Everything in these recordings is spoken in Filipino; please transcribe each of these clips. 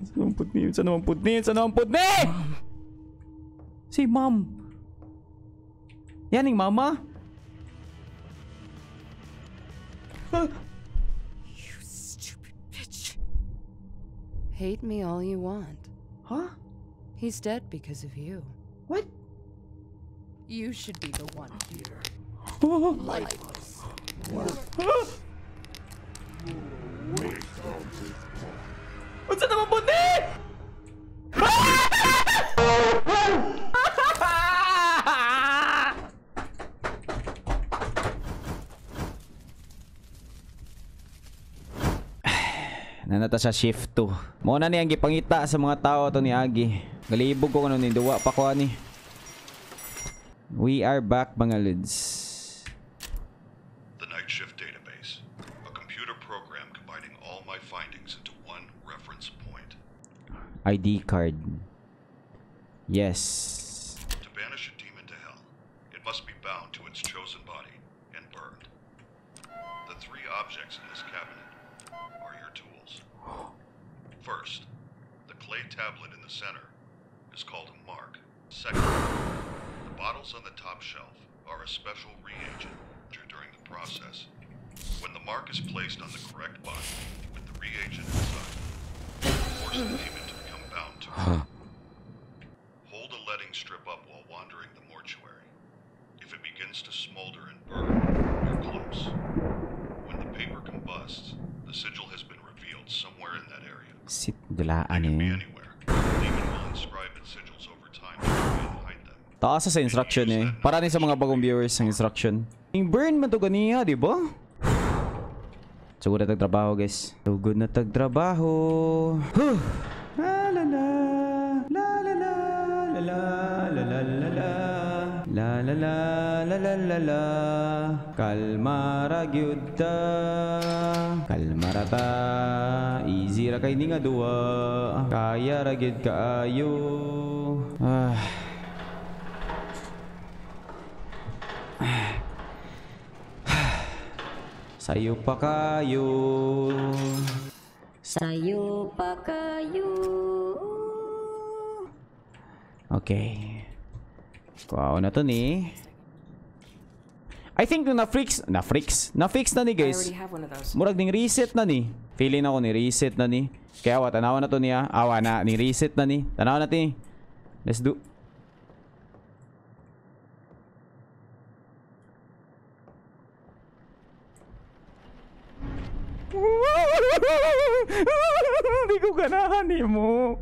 Saan naman put me? Saan naman put me? Saan naman put me? Si mom. Yan yung mama. You stupid bitch. Hate me all you want. Huh? He's dead because of you. What? You should be the one here. Oh. Lifeless. Naman put me? Nanata sa shift 2. Mo na niyang gipangita sa mga tao to ni Agi. Galibog ko ano ni duwa pa ko ani. We are back mga lids. Findings into one reference point. ID card. Yes. Taas sa instruction eh. Para ni sa mga bagong viewers ang instruction. Yung burn man to ganiya, di ba? Sugod na tagtrabaho guys. Sugod na tagtrabaho. Huh. La la la. La la la. La la la la la la. La la la la la la la. Kalma ra gyud ta. Kalma ra ta. Easy ra kay ni duwa. Kaya ra gyud kaayo. Ah. Sayo pa kayo. Sayo pa kayo. Okay. Kuha na to ni. I think na freaks, na freaks, na fix na ni I guys. already have one of those. Murag ning reset na ni. Feeling ako ni reset na ni. Kaya wa tanawa na to niya. Awa na ni reset na ni. Tanawa na ti. Let's do. Hindi ko ganahan eh mo.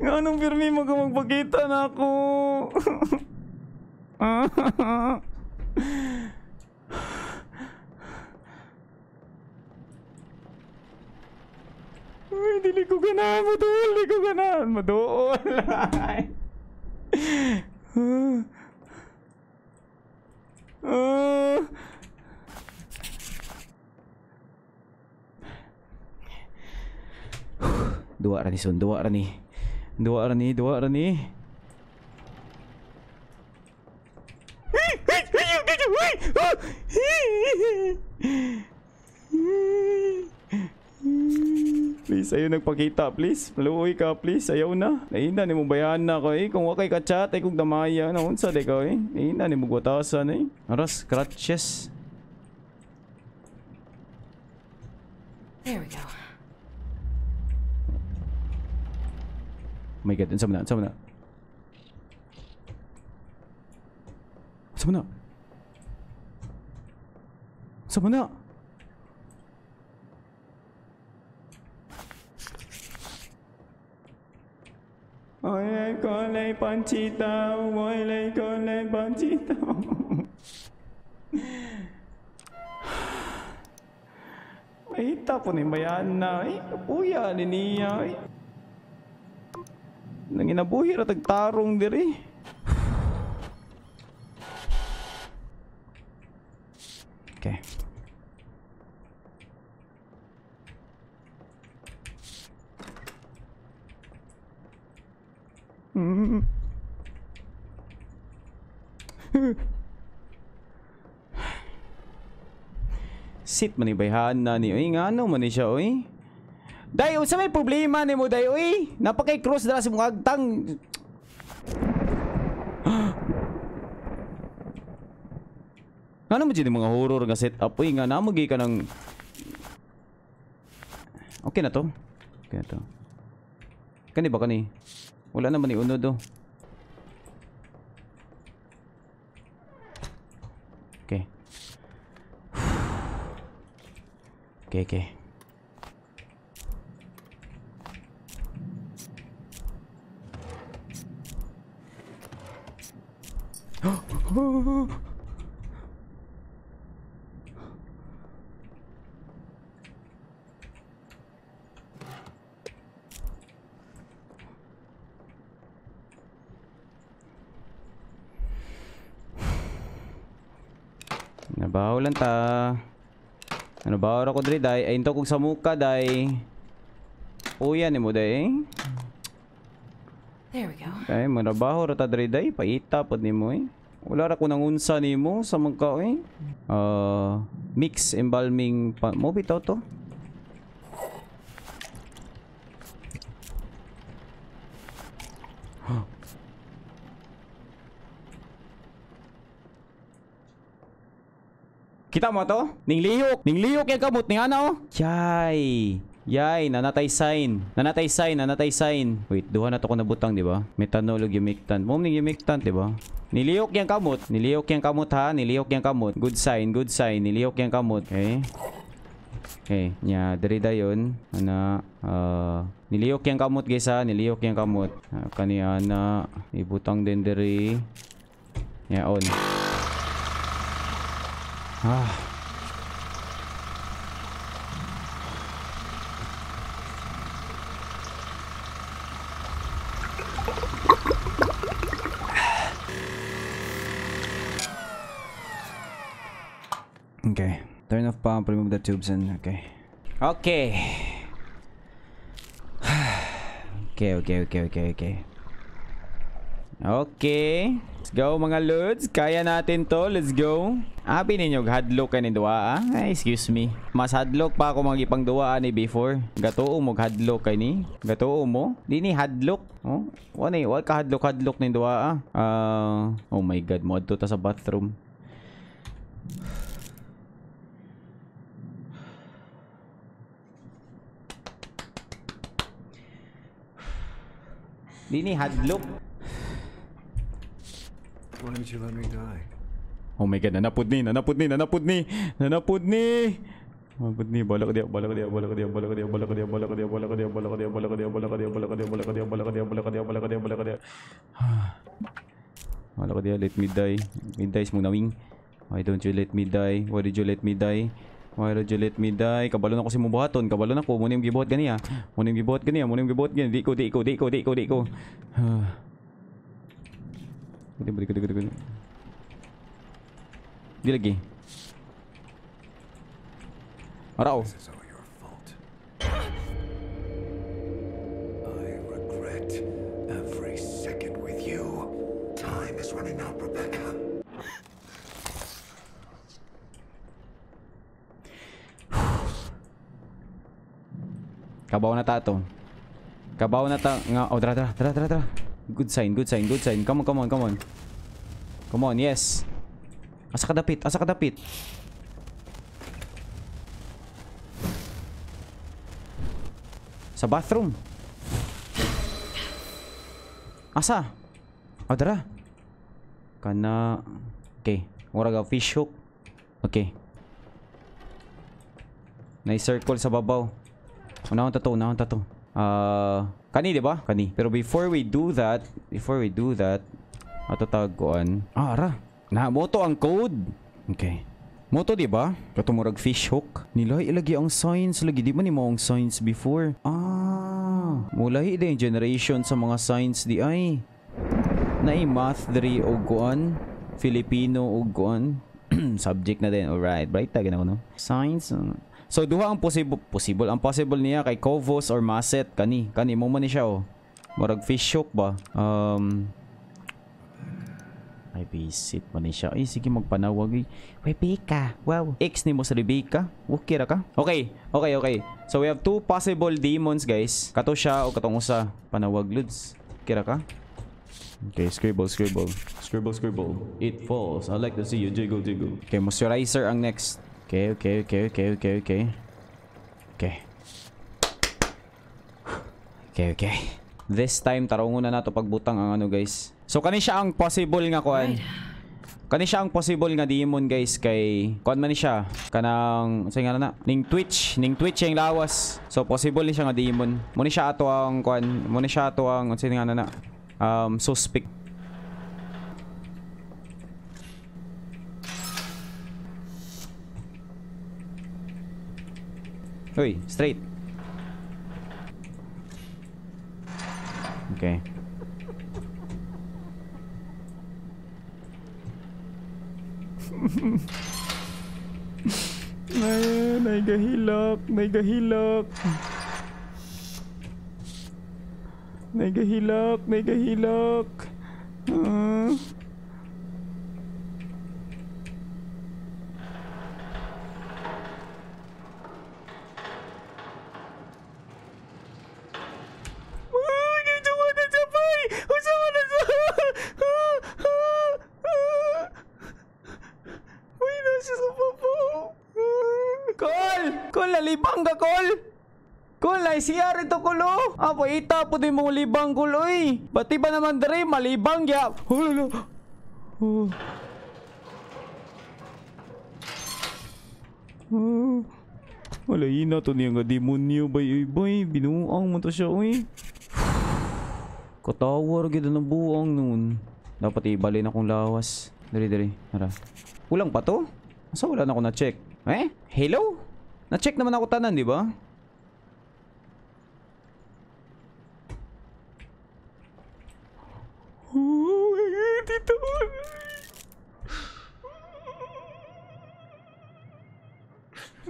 Anong pirmi mo ka magpakita na ako. Uy, dili ko ganahan mo doon. Dili ko ganahan mo doon. Ah. Dua ra ni son, dua ra ni. Dua ra ni, dua ra ni. Please, ayaw nagpakita, please. Maluoy ka, please. Ayaw na. Naina ni mo bayan na ko eh. Kung wakay ka chat, ay kung damaya. Naunsa de ka eh. Naina ni mo gwatasan eh. Aras, scratches. There we go. Oh my god, unsa man na, unsa man na. Unsa man na? Unsa man na? Ôi lấy con lấy bọn chị tao Ôi lấy con lấy bọn chị tao Ay, tapo ni bayan na. Ay, uya ni niya. Ay. Nanginabuhi ra tagtarong diri. Okay. Mm. exit man ni bayhaan na ni oy ngano man ni siya oy. Day unsa may problema nimo day oy? Napakay cross dala sa mong agtang. Ano mo dyan mga horror nga setup? Uy, nga namagi ka ng... Okay na to. Okay na to. Kani ba kani? Wala naman ni unod oh. Okay. Okay, okay. Nabaho lang ta. Ano ba ora ko diri day? Ay into kog sa muka day. Uya ni mo eh. There we go. Ay manabaho ra ta diri day. Paita pod nimo eh. Wala ra ko nang unsa nimo sa magka eh. Uh, mix embalming pa mo to. Kita mo to? Ning liyok, ning liyok yung kamot ni ano? Yay. Yay, nanatay sign. Nanatay sign, nanatay sign. Wait, duha na to ko nabutang, di ba? Methanol ug humectant. Mo ning humectant, di ba? Niliyok yang kamot. Niliyok yang kamot ha, niliyok yang kamot. Good sign, good sign. Niliyok yang kamot. Okay. Okay, nya diri dayon ana uh, niliyok yang kamot guys ha, niliyok yang kamot. Uh, kani ana ibutang din diri. Nya on. Ah. Okay. Turn off pump, remove the tubes and okay. Okay. okay, okay, okay, okay, okay. Okay. Let's go mga lods. Kaya natin to. Let's go. Abi ninyo hadlock ka ni duwa ah. Ay, excuse me. Mas hadlock pa ako magipang duwa ni before. Gatoo mo hadlock kay ni. Gatoo mo. Di ni hadlock. Oh, wala ni, wala ka hadlock hadlock ni duwa ah. Ah, oh my god, mo adto ta sa bathroom. Di ni hadlock. Why didn't you let me die? Oh my god, nanapod ni, nanapod ni, nanapod ni, nanapod ni. Nanapod ni, bala ka diya, bala ka diya, bala ka diya, bala ka diya, bala ka diya, bala ka diya, bala ka diya, bala ka diya, bala ka diya, bala ka diya, bala ka diya, bala ka diya, bala ka diya, bala ka diya, bala ka diya, bala ka diya. Bala ka diya, let me die. Let me die mong nawing. Why don't you let me die? Why did you let me die? Why did you let me die? Kabalo na ko si mubuhaton. Kabalo na ko. Muna yung gibuhat ganiya. Muna yung gibuhat ganiya. Muna yung gibuhat ganiya. Di ko, di ko, di ko, di ko, di ko. Di ko, di ko, di ko, di ko. Di lagi. Arao. Time is running out, Rebecca. Kabaw na ta to. Kabaw na ta nga oh dra dra dra dra dra. Good sign, good sign, good sign. Come on, come on, come on. Come on, yes. Asa ka dapit? Asa ka dapit? Sa bathroom. Asa? Oh, dara. Kana Okay. Mura ga fish hook. Okay. Na-circle sa babaw. Unahon ta to, unahon ta to. Ah, kani 'di ba? Kani. Pero before we do that, before we do that, ato tawag koan. Ah, ara. Na moto ang code. Okay. Moto 'di ba? Katumurag fish hook. Nilay ilagi ang signs lagi di man ni ang signs before. Ah, mulai din generation sa mga signs di ay. Naay math diri og kuan, Filipino og kuan. Subject na din. Alright, bright tag na no. Signs. uh, So duha ang possible possible ang possible niya kay Kovos or Maset kani. Kani mo man ni siya oh. Murag fish hook ba? Um Ay, visit man ni siya. Ay, sige magpanawag. Ay, Rebecca. Wow. Ex ni mo sa Rebecca. Okay ra ka? Okay. Okay, okay. So, we have two possible demons, guys. Kato siya o katong usa. Panawag, Ludes. Okay ra ka? Okay, scribble, scribble. Scribble, scribble. It falls. I like to see you jiggle, jiggle. Okay, moisturizer ang next. Okay, okay, okay, okay, okay, okay. Okay. Okay, okay. This time, tarungon na nato pagbutang ang ano, guys. So, kani siya ang possible nga kuan. Kani siya ang possible nga demon, guys, kay... Kuan man ni siya. Kanang... Say nga na. Ning Twitch. Ning Twitch yung lawas. So, possible ni siya nga demon. Muni siya ato ang kuan. Muni siya ato ang... Say nga na. Um, suspect. Uy, straight. Okay. Ay, naigahilak, naigahilak. Naigahilak, naigahilak. Ah. Ay, ganito mo na sa bay! Usa mo na sa... Uy, nasa sa papaw. Kol! Kol, lalibang ka, Kol! Kol, ay siya rito, Kol, oh! Apo, ita po din mong libang, Kol, oy! Bati ba naman dere, malibang, ya! Hulala! Oh. Oh. Wala ina to niya nga demonyo bay, oy, bay. Binuang mo to siya, oy. Katawar gid ng buang noon. Dapat ibalin akong lawas. Dali dali. Hara. Kulang pa to? Asa wala na ako na-check? Eh? Hello? Na-check naman ako tanan, di ba? Oh, dito.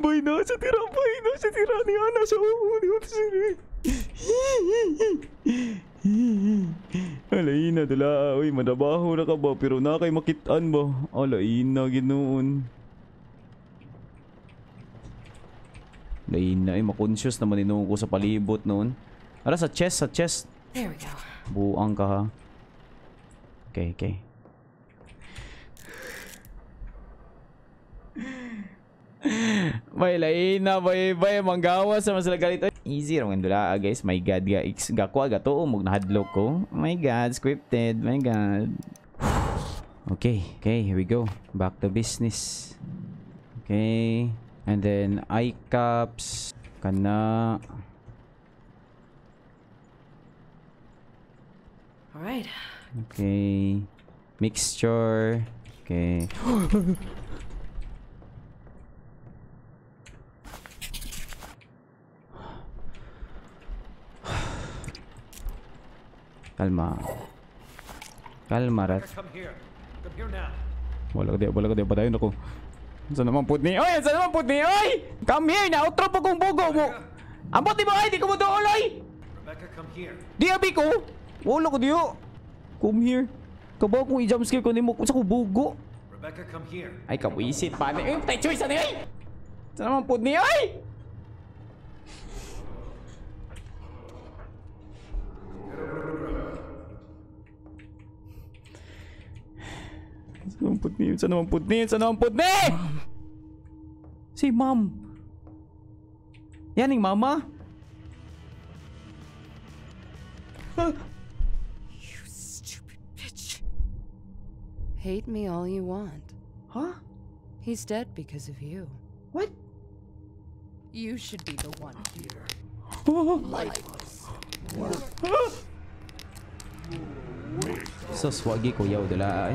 Bay na sa tira, bay na sa tira ni Ana sa ulo ni Otsuri. Alaina dala, uy, madabaho na ka ba? Pero na kay makitaan ba? Alaina, ginoon. Alaina, eh, makonscious naman inuong ko sa palibot noon. Ara, sa chest, sa chest. There we go. Buang ka ha. Okay, okay. May laina, bay, bay, manggawa sa masala galit. Easy raman dula, ah, guys. My God, ga, x, gakwa, gato, mug nahadlok ko. My God, scripted, my God. Okay, okay, here we go. Back to business. Okay. And then, eye caps. Kana. All right. Okay. Mixture. Okay. Kalma. Kalma, rat. Come here. Come here now. Wala ko di, wala ko di. Patayin ako. Saan naman put ni? Oy! Saan naman put ni? Oy! Come here na! Outro po kong bugo mo! Ambot di ba? Ay, di ko mo doon, oy! Rebecca, come here. Di abi ko! Wala ko diyo! Come here. Kabaw kung i-jumpscare ko ni mo sa kubugo. Rebecca, come here. Ay, kawisit pa ni. Ay, tay choice ani ay! Saan naman put ni? Ay! Saan naman put ni? Saan naman put ni? Saan naman put ni? Si mom. Yan yung mama. You stupid bitch. Hate me all you want. Huh? He's dead because of you. What? You should be the one here. So swagi ko yaw dala ay.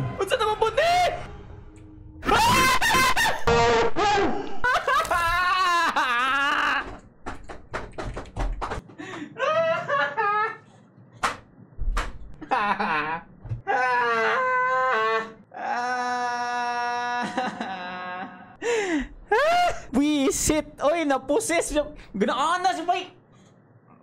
Oy, napusis! Ganaana si Bay!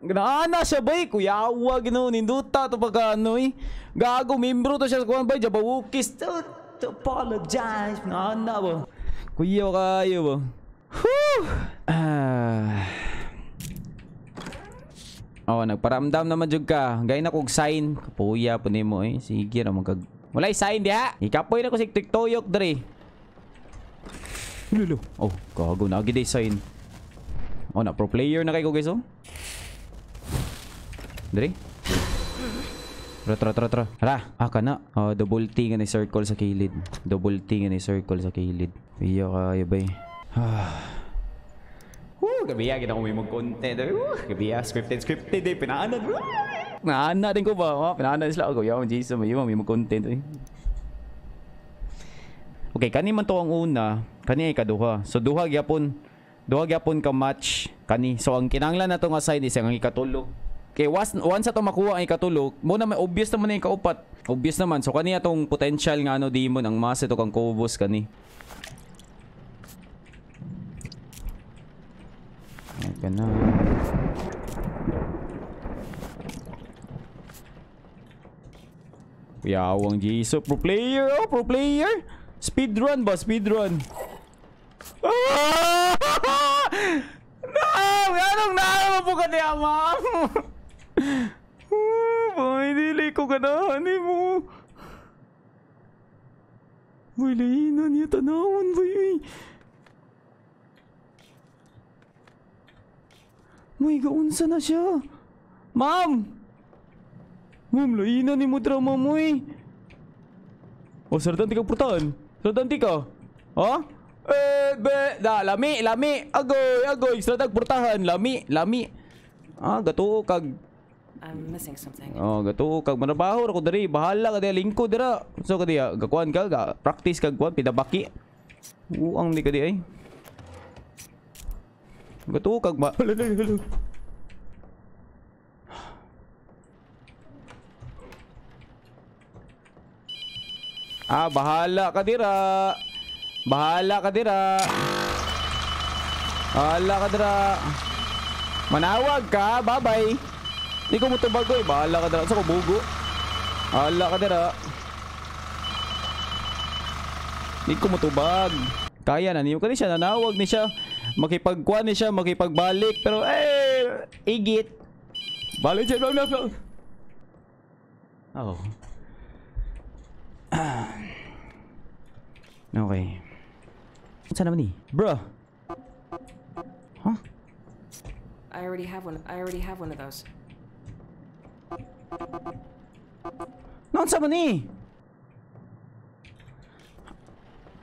Ganaana siya bay, kuyawa gino ninduta to pagka ano eh. Gago membro to siya sa kuan bay, jabawukis. To, to apologize. Ganaana ba? Kuya kayo ba? Whew! Ah. Oh, nagparamdam naman jud ka. Gay na kog sign. Kapuya po nimo eh. Sige ra magkag. Walay sign diha. Ikapoy na ko si TikTok dre. Lulu. Oh, gago na gid sign. Oh, na pro player na kay ko guys oh. Dre. Tara, tara, tara, tara. Tara, ah, kana. Oh, double T nga ni circle sa kilid. Double T nga ni circle sa kilid. Iya kayo bay. Ah. Woo, gabi ya, kita ko may mag-content. Woo, gabi ya, scripted, scripted eh. Pinaanad. Woo! Pinaanad din ko ba? Oh, pinaanad sila. Ako, yaw, Jesus, may may mag-content eh. Okay, kani man to ang una, kani ay kaduha. So duha gyapon. Duha gyapon ka match kani. So ang kinahanglan nato nga side is ang ikatulo. Okay, once, once ato makuha ang ikatulo, mo na may obvious naman na yung kaupat. Obvious naman. So kani atong potential nga ano demon ang mas ito kang Kobos kani. Ka na. Yawang Jesus. Pro player, oh, pro player. Speedrun ba? Speedrun. Ah! Naam! Anong naam po ka niya, ma'am? Oh, Boy, dili ko ganahan eh mo. Boy, lahinan niya tanawon, boy. Uy. May gaunsa na siya. Ma'am! Ma'am, lahinan ni mo drama mo eh. O, sardan ti ka prutan. Sardan ti ka. Ha? Eh, be, da, lami, lami. Agoy, agoy. Sardan purtahan. Lami, lami. Ah, gato kag. I'm missing something. Oh, gato kag manabaho ra ko diri. Bahala ka diya lingkod dira. So ka diya, gakuan ka, ga, practice kag kuan pidabaki. Uang ni ka di ay. Gato kag ma. Ah, bahala ka dira. Bahala ka dira. Bahala ka dira. Manawag ka, bye-bye. Di ko mo tubagoy, bahala ka dira. Sa ko bugo. Bahala ka dira. Di ko mo tubag. Kaya na niyo kani siya nanawag ni siya. Makipagkuan ni siya, makipagbalik pero eh igit. Balik siya lang na. Oh. Okay. Saan naman ni? Bro. Huh? I already have one. I already have one of those. Noon sa ni?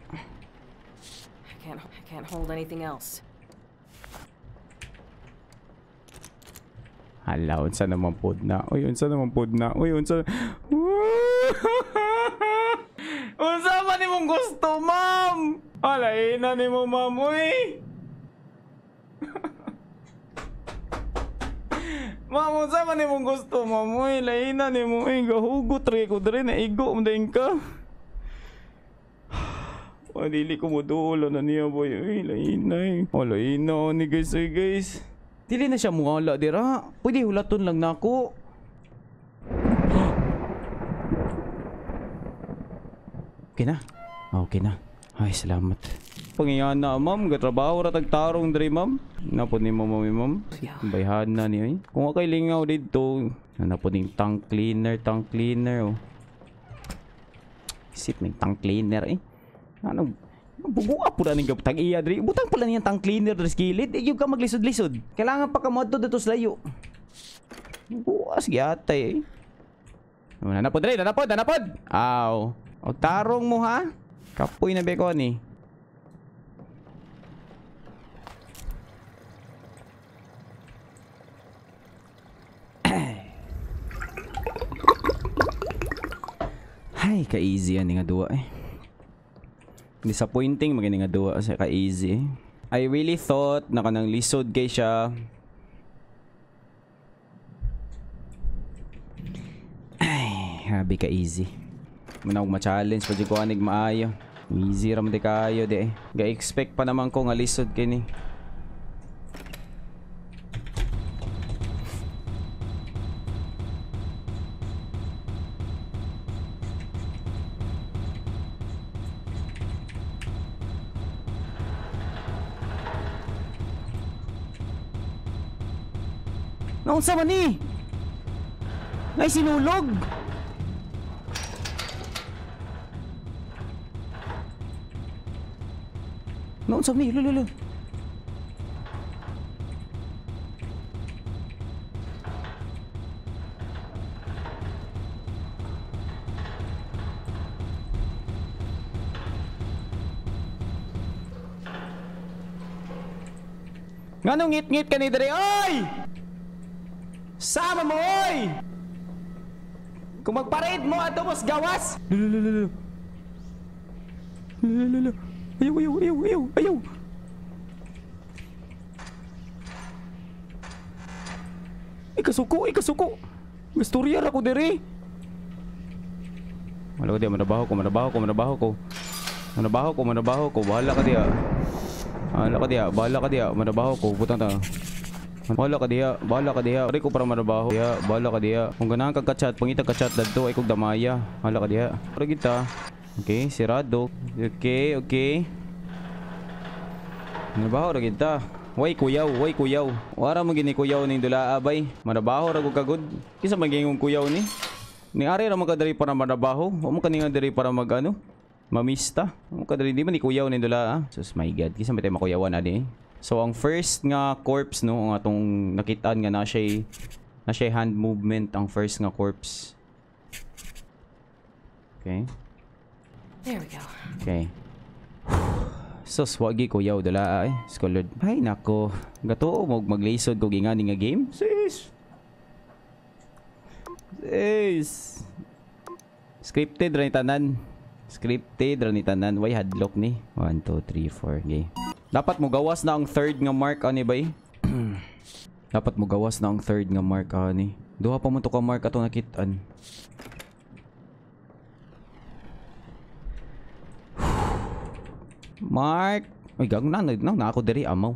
I can't. I can't hold anything else. Hala, unsa naman pod na. Uy, unsa naman pod na. Uy, unsa... unsa man imong gusto, ma'am? Alay na ni mo, ma'am. Uy! ma'am, unsa man imong gusto, ma'am? Uy, laina ni mo. Uy, gahugot re ko dre na igo mo din ka. Dili ko mo dulo na niya, boy. Uy, laina eh. Oh, laina ni guys, uy, guys. Dili na siya mungala dira. Pwede hulaton lang nako. Okay na. Okay na. Ay, salamat. Pangiyan na, ma'am. Gatrabaho ra tagtarong diri, ma'am. Napod ni mo, mami, ma'am. Bayhan na niya, eh. Kung akay lingaw dito, napod ning tank cleaner, tank cleaner, oh. Isip ning tank cleaner, eh. Ano, bubuha po na ning gabtang iya diri. Butang pala niyang tank cleaner diri sa kilid. Iyo ka maglisod-lisod. Kailangan pa ka mo dito sa layo. Buwas gyatay eh. Nanapod diri, nanapod, nanapod. Aw. O tarong mo ha. Kapoy na beko ni. Ay, ka-easy yan nga duwa eh. Disappointing maging nga duwa sa ka-easy. I really thought na kanang lisod kay siya. Ay, habi ka easy. Manaw ma-challenge pa ko anig maayo. Easy ram di kayo de. Ga-expect pa naman ko nga lisod kini. Naunsa man ni? Ay sinulog. Naunsa ni? Lo lo lo. Ngano ngit-ngit ka ni dere oy? Sama mo oy! Kung magparade mo ato mas gawas. Lulululu. Lulululu. Ayaw, ayaw, ayaw, ayaw, ayaw. Ikasuko, ikasuko. Gasturya ako dere. Wala ko diya, manabaho ko, manabaho ko, manabaho ko. Manabaho ko, manabaho ko, bahala ka diya. Bahala ka diya, bahala ka diya, manabaho ko, putang ta. Bahala ka diya, bahala ka diya. Pare ko para manabaho. Diya, bahala ka diya. Kung ganahan kag ka-chat, pangita ka-chat dadto ay kog damaya. Bahala ka diya. Pare kita. Okay, sirado. Okay, okay. Manabaho ra kita. Way kuyaw, way kuyaw. Wara mo gini kuyaw ning dula abay. Manabaho ra ko kagud. Kisa magingong kuyaw ni? Ni ari ra man ka diri para manabaho. Wa mo kaninga diri para mag ano? Mamista. Mo ka diri di man ni kuyaw ning dula ah. Sus my god, kisa tayo makuyawan ani. So ang first nga corpse no, ang atong nakitaan nga na siya na siya hand movement ang first nga corpse. Okay. There we go. Okay. Sus, wagi ko yaw dala ay. Skolod. Ay nako. Gato mo maglisod ko gingani nga game. Sis. Sis. Scripted ra ni tanan. Scripted ra ni tanan. Way hadlock ni. 1 2 3 4 okay. Dapat mo gawas na ang third nga mark ani bay. Dapat mo gawas na ang third nga mark ani. Duha pa mo to ka mark ato nakitaan. Mark. Uy, gag na, na, na, ako diri amaw.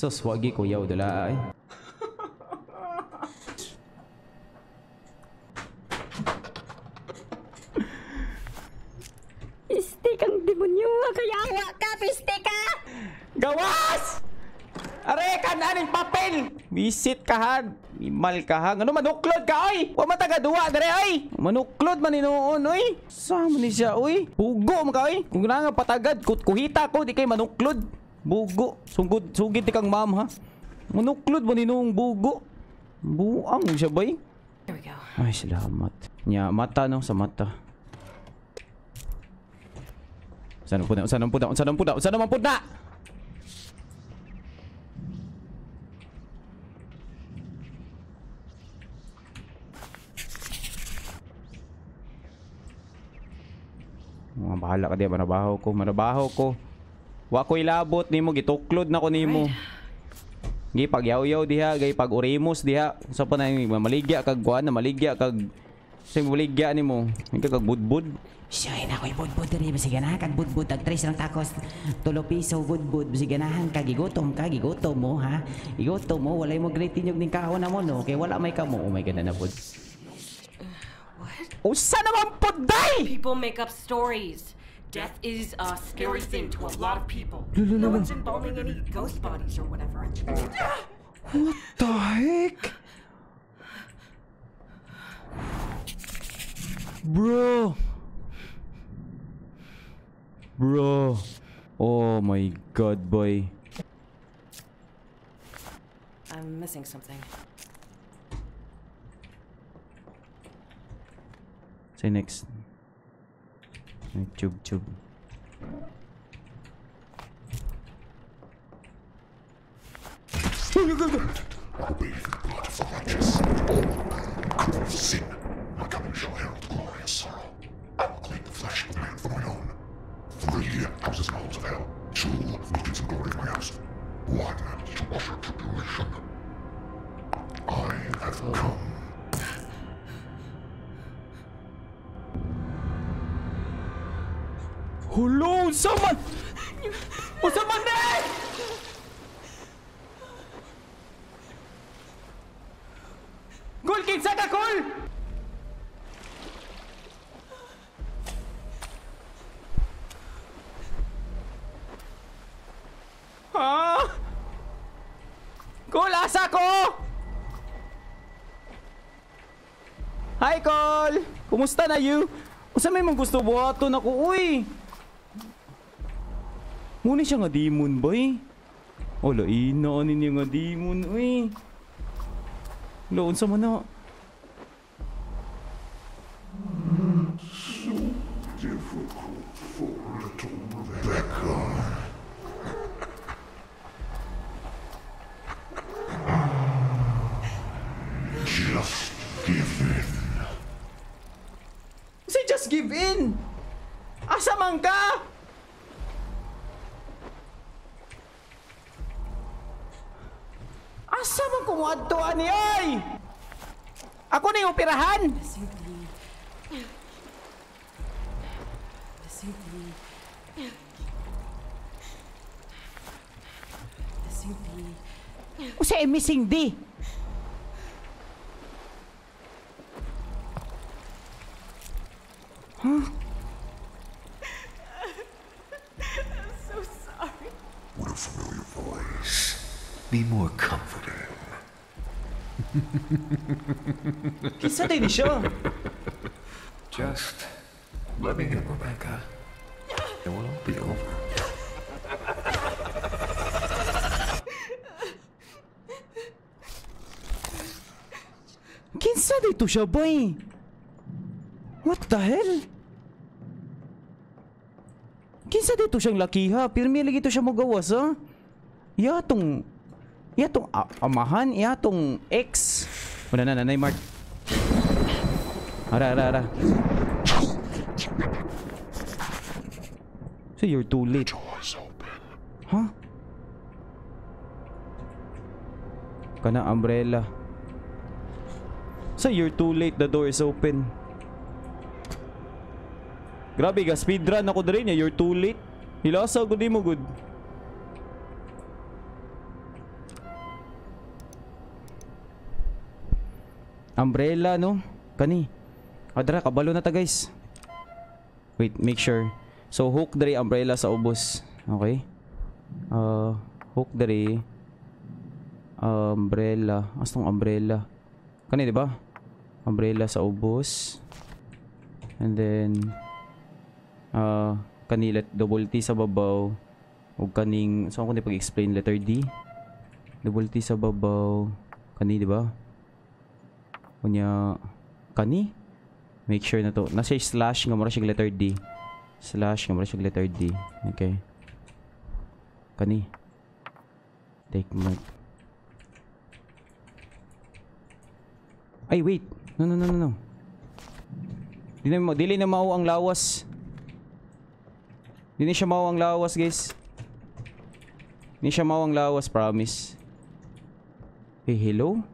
Sus, wagi ko yaw dala ay. Piste kang demonyo, kayawa ka, piste ka! Gawas! Are, kananing papel! Visit ka ha. Imal ka ha. Ano, manuklod ka, oy! Huwag matagaduwa, dere, oy! Manuklod man inuon, oy! Sama ni siya, oy! Bugo mo ka, oy! Kung na nga patagad, kut kuhita ko, di kay manuklod. Bugo. Sugod, sugid ti kang ma'am, ha? Manuklod man inuong bugo. Buang siya, bay. There we go. Ay, salamat. Nya, mata, no? Sa mata. Saan ang puda? Saan ang puda? Saan ang puda? Saan ang puda? Mga bahala ka diya, manabaho ko, manabaho ko. Wa ko ilabot nimo gituklod na ko nimo. Gi pag yaw-yaw diha, gay pag urimos diha. Sa pa na maligya kag kuan na maligya kag sa maligya nimo. Kag budbud. Siya na ako'y budbud diri basig ganahan kag budbud tag tres lang takos tulo piso budbud basig ganahan kag gigutom ka gigutom mo ha gigutom mo walay mo greeting yung ning kahon na mo no kay wala may kamo oh my god na pud Usa naman pud day. People make up stories. Death is a scary thing to a lot of people. No one's embalming any ghost bodies or whatever. The heck? Bro. Bro. Oh my god, boy. I'm missing something. Say next. Ay, Tube, tube. Obey the blood of the righteous. Cruel sin. My coming shall herald glorious sorrow. I will claim the flesh of man for my own. Three houses halls of hell. Two regions of glory of my house. One to usher tribulation. I have come. Hello, someone! Oh, someone there! Kumusta na you? Usa may mong gusto buhaton ako, uy! Muna siya nga demon, boy. Laina ani niya nga demon, uy. Laon sa mana. Just give in. Say just give in! Asa man ka? Asa man kumuadto ani ay? Ako na yung operahan! Simply. Simply. Simply. Usa ay missing di. Kisa din siya. Just let me in, Rebecca. It will all be over. Kinsa dito siya, boy? What the hell? Kinsa dito siyang lakiha? Pirmi lagi to siya magawas, ha? Yatong... Yatong a- amahan, yatong ex. Wala na, nanay Mark. Ara, ara, ara. So you're too late. Huh? Kana umbrella. So you're too late, the door is open. Grabe ka, speedrun ako na rin niya, you're too late. Hilasa ko di mo good. Umbrella, no? Kani. Adra, kabalo na ta guys. Wait, make sure. So, hook diri umbrella sa ubos. Okay? Uh, hook diri umbrella. Astong umbrella. Kani, di ba? Umbrella sa ubos. And then uh, kanilet double T sa babaw. Ug kaning so ako ni pag-explain letter D. Double T sa babaw. Kani, di ba? Kunya kani make sure na to. Nasa slash nga mura siya letter D. Slash nga mura siya letter D. Okay. Kani. Take note ay wait. No no no no no. Di na dili na mao ang lawas. Dili siya mao ang lawas guys. Di siya mao ang lawas promise. Hey hello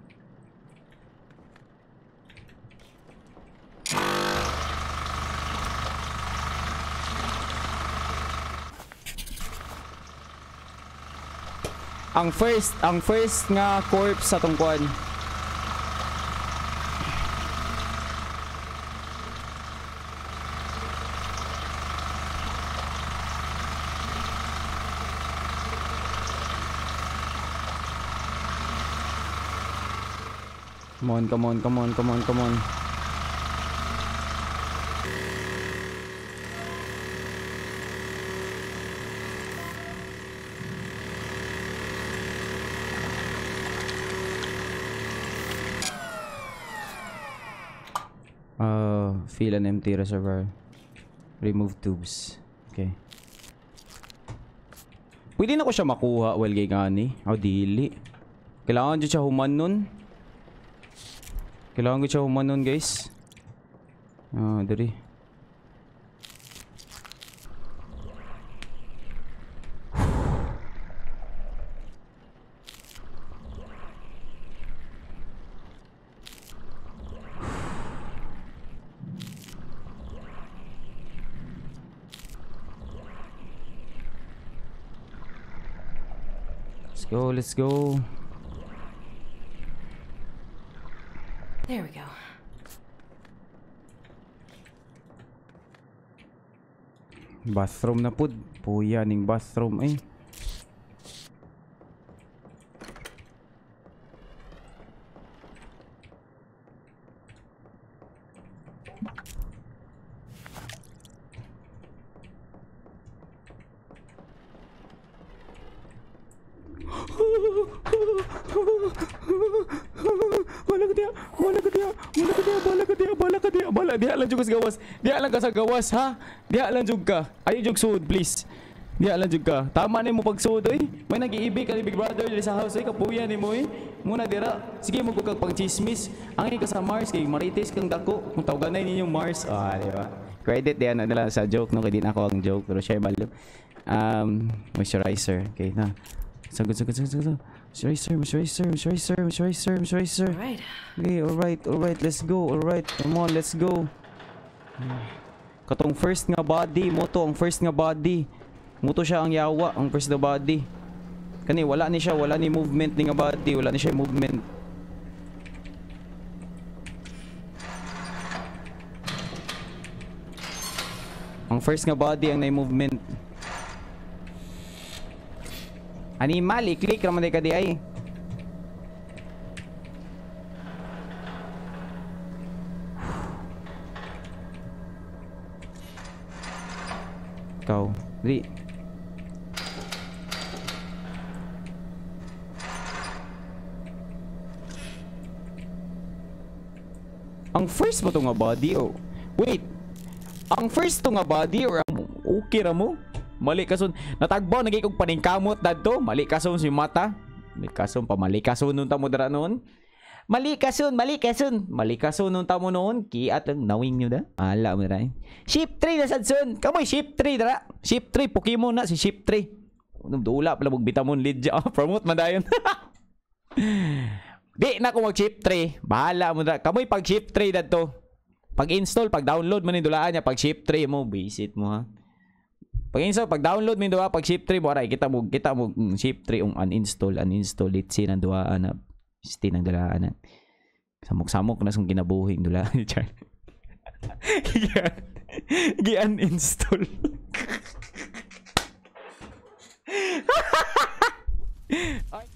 ang first ang first nga corpse sa tungkuan Come on, come on, come on, come on, come on. Fill an empty reservoir. Remove tubes. Okay. Pwede na ko siya makuha while gay gani. O dili. Kailangan dyan siya human nun. Kailangan ko siya human nun guys. Ah, dari. Let's go, let's go. There we go. Bathroom na pud. Puya ning bathroom eh. Bala ka dia, bala ka dia, bala ka dia, bala ka dia, bala ka dia, bala dia lang jud ka sa gawas. Dia lang ka sa gawas ha. Dia lang jud ka. Ayo jud sud please. Dia lang jud ka. Tama na mo pagsud oy. May nag-iibig ka ni Big Brother diri sa house oy kapuya ni mo eh. Muna dira. Sige mo kag pang chismis. Ang ka sa Mars kay Marites kang dako. Kung tawaganay ninyong Mars. Ah, di ba? Credit diyan na nila sa joke no kay din ako ang joke pero siya balo. Um, moisturizer. Okay na. Sagod, sagod, sagod, sagod. Moisturizer, moisturizer, moisturizer, moisturizer, moisturizer. All right. Okay, alright, alright, let's go, alright, come on, let's go. Katong first nga body, moto ang first nga body. Moto siya ang yawa, ang first nga body. Kani wala ni siya, wala ni movement ni nga body, wala ni siya movement. Ang first nga body ang nay movement. Animal, i-click naman di ka di ay. Ikaw. Di. Ang first mo to nga body oh. Wait. Ang first to nga body or ang okay ra mo? Mali kason. Natagbaw nagay kog paningkamot dadto. Mali kason si mata. Mali kason pa mali kason nun ta mo dara noon. Mali kason, mali kason. Mali kason nun ta mo noon. Kiat ang nawing nyo da. Ala mo dara. Ship 3 na sadson. Kamoy ship 3 dara. Ship 3 Pokemon na si ship 3. Unong dula pala mong bitamon lead dya. Promote man dayon. Di na ko mag ship 3. Bahala mo dara. Kamoy pag ship 3 dadto. Pag install, pag download mo ni dulaan niya, pag ship 3 mo, visit mo ha. Pag install, pag download yung duha, pag ship 3 mo, aray, kita mo, kita mo, mm, ship 3 yung uninstall, uninstall, litsi ng duhaan na, Stay ng dulaan. Samok-samok na sung ginabuhing dula ni Char. Gian install. Ay